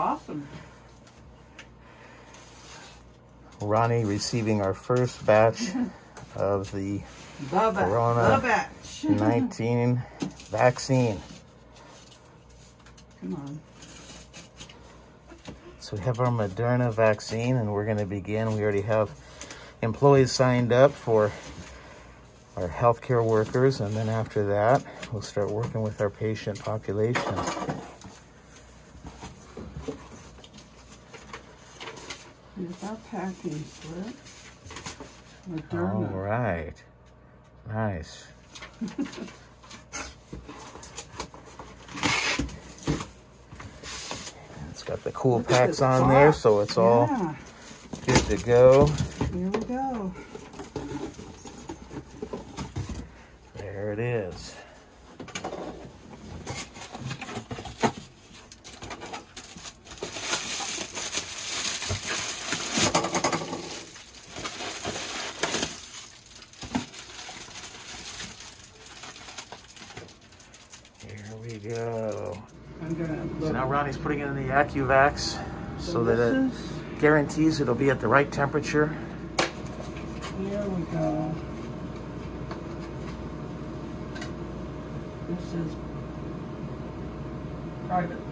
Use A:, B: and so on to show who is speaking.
A: Awesome.
B: Ronnie receiving our first batch of the
A: it.
B: Corona.
A: It.
B: 19 vaccine.
A: Come on.
B: So we have our Moderna vaccine and we're going to begin. We already have employees signed up for our healthcare workers and then after that we'll start working with our patient population.
A: Here's our packing slip.
B: All
A: Moderna.
B: right. Nice. It's got the cool
A: Look
B: packs on there, so it's all good to go.
A: Here we go.
B: There it is. Here we go. So now Ronnie's putting it in the AccuVax so that
A: this
B: it guarantees it'll be at the right temperature.
A: here we go. This is private